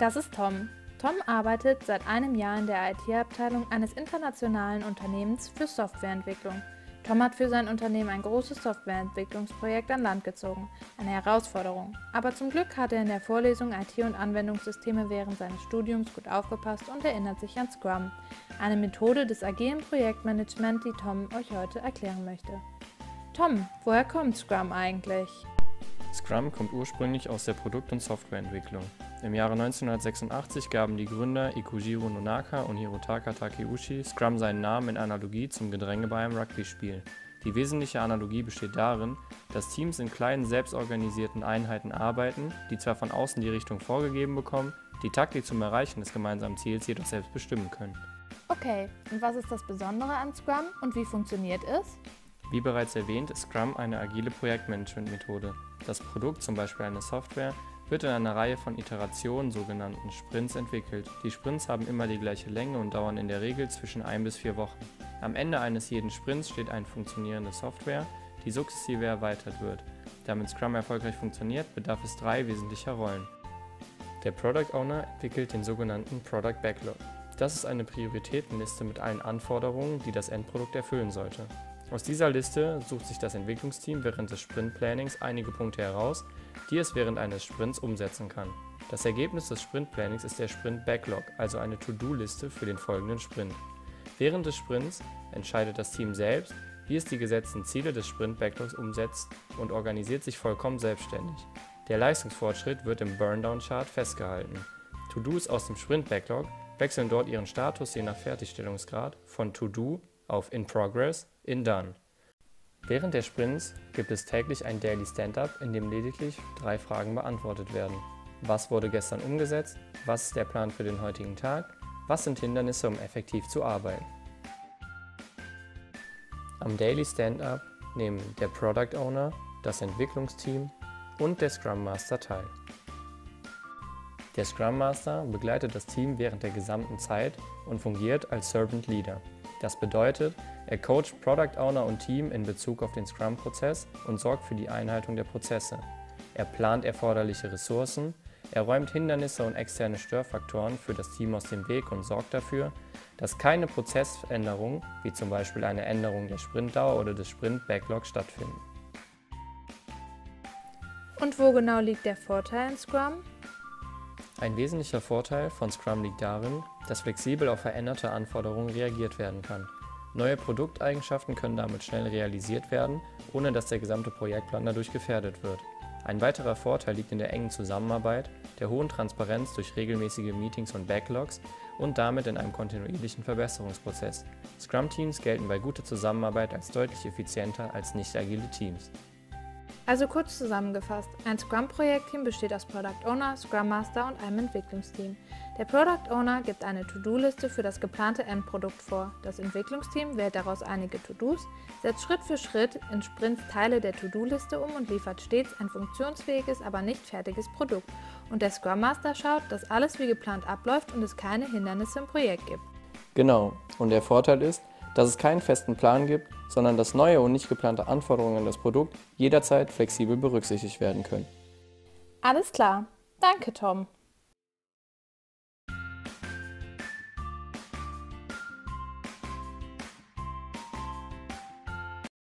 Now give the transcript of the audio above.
Das ist Tom. Tom arbeitet seit einem Jahr in der IT-Abteilung eines internationalen Unternehmens für Softwareentwicklung. Tom hat für sein Unternehmen ein großes Softwareentwicklungsprojekt an Land gezogen. Eine Herausforderung. Aber zum Glück hat er in der Vorlesung IT- und Anwendungssysteme während seines Studiums gut aufgepasst und erinnert sich an Scrum, eine Methode des agilen Projektmanagement, die Tom euch heute erklären möchte. Tom, woher kommt Scrum eigentlich? Scrum kommt ursprünglich aus der Produkt- und Softwareentwicklung. Im Jahre 1986 gaben die Gründer Ikujiro Nonaka und Hirotaka Takeuchi Scrum seinen Namen in Analogie zum Gedränge bei einem Rugby-Spiel. Die wesentliche Analogie besteht darin, dass Teams in kleinen selbstorganisierten Einheiten arbeiten, die zwar von außen die Richtung vorgegeben bekommen, die Taktik zum Erreichen des gemeinsamen Ziels jedoch selbst bestimmen können. Okay, und was ist das Besondere an Scrum und wie funktioniert es? Wie bereits erwähnt, ist Scrum eine agile Projektmanagement-Methode. Das Produkt, zum Beispiel eine Software, wird in einer Reihe von Iterationen, sogenannten Sprints, entwickelt. Die Sprints haben immer die gleiche Länge und dauern in der Regel zwischen ein bis vier Wochen. Am Ende eines jeden Sprints steht eine funktionierende Software, die sukzessive erweitert wird. Damit Scrum erfolgreich funktioniert, bedarf es drei wesentlicher Rollen. Der Product Owner entwickelt den sogenannten Product Backlog. Das ist eine Prioritätenliste mit allen Anforderungen, die das Endprodukt erfüllen sollte. Aus dieser Liste sucht sich das Entwicklungsteam während des Sprint-Plannings einige Punkte heraus, die es während eines Sprints umsetzen kann. Das Ergebnis des Sprint-Plannings ist der Sprint-Backlog, also eine To-Do-Liste für den folgenden Sprint. Während des Sprints entscheidet das Team selbst, wie es die gesetzten Ziele des Sprint-Backlogs umsetzt und organisiert sich vollkommen selbstständig. Der Leistungsfortschritt wird im Burndown-Chart festgehalten. To-Dos aus dem Sprint-Backlog wechseln dort ihren Status je nach Fertigstellungsgrad von To-Do auf In Progress in Done. Während der Sprints gibt es täglich ein Daily Stand-up, in dem lediglich drei Fragen beantwortet werden. Was wurde gestern umgesetzt? Was ist der Plan für den heutigen Tag? Was sind Hindernisse, um effektiv zu arbeiten? Am Daily Stand-up nehmen der Product Owner, das Entwicklungsteam und der Scrum Master teil. Der Scrum Master begleitet das Team während der gesamten Zeit und fungiert als Servant Leader. Das bedeutet, er coacht Product Owner und Team in Bezug auf den Scrum-Prozess und sorgt für die Einhaltung der Prozesse. Er plant erforderliche Ressourcen, er räumt Hindernisse und externe Störfaktoren für das Team aus dem Weg und sorgt dafür, dass keine Prozessänderungen, wie zum Beispiel eine Änderung der Sprintdauer oder des Sprint-Backlogs, stattfinden. Und wo genau liegt der Vorteil in Scrum? Ein wesentlicher Vorteil von Scrum liegt darin, dass flexibel auf veränderte Anforderungen reagiert werden kann. Neue Produkteigenschaften können damit schnell realisiert werden, ohne dass der gesamte Projektplan dadurch gefährdet wird. Ein weiterer Vorteil liegt in der engen Zusammenarbeit, der hohen Transparenz durch regelmäßige Meetings und Backlogs und damit in einem kontinuierlichen Verbesserungsprozess. Scrum-Teams gelten bei guter Zusammenarbeit als deutlich effizienter als nicht agile Teams. Also kurz zusammengefasst, ein Scrum-Projektteam besteht aus Product Owner, Scrum Master und einem Entwicklungsteam. Der Product Owner gibt eine To-Do-Liste für das geplante Endprodukt vor. Das Entwicklungsteam wählt daraus einige To-Dos, setzt Schritt für Schritt in Sprints Teile der To-Do-Liste um und liefert stets ein funktionsfähiges, aber nicht fertiges Produkt. Und der Scrum Master schaut, dass alles wie geplant abläuft und es keine Hindernisse im Projekt gibt. Genau, und der Vorteil ist, dass es keinen festen Plan gibt, sondern dass neue und nicht geplante Anforderungen an das Produkt jederzeit flexibel berücksichtigt werden können. Alles klar. Danke, Tom.